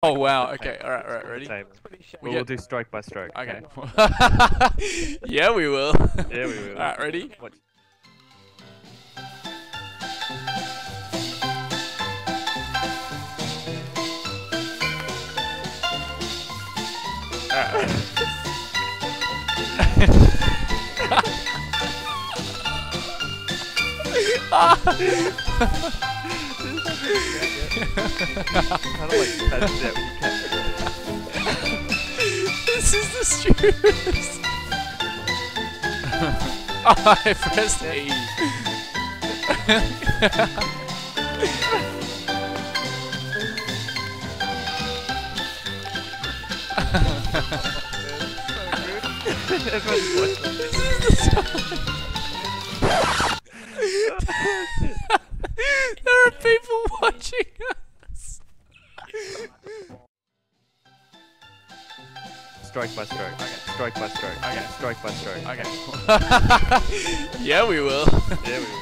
Oh wow. Okay. All right. All right. Ready? We We'll, we'll do stroke by stroke. Okay. yeah, we will. Yeah, we will. All right. Ready? Watch. All Kind of like that's it. You can't. this is the stupidest. oh, I pressed the There are people watching Stroke by stroke. Okay. Stroke by stroke. Okay. Stroke by stroke. Okay. yeah, we will. Yeah, we will.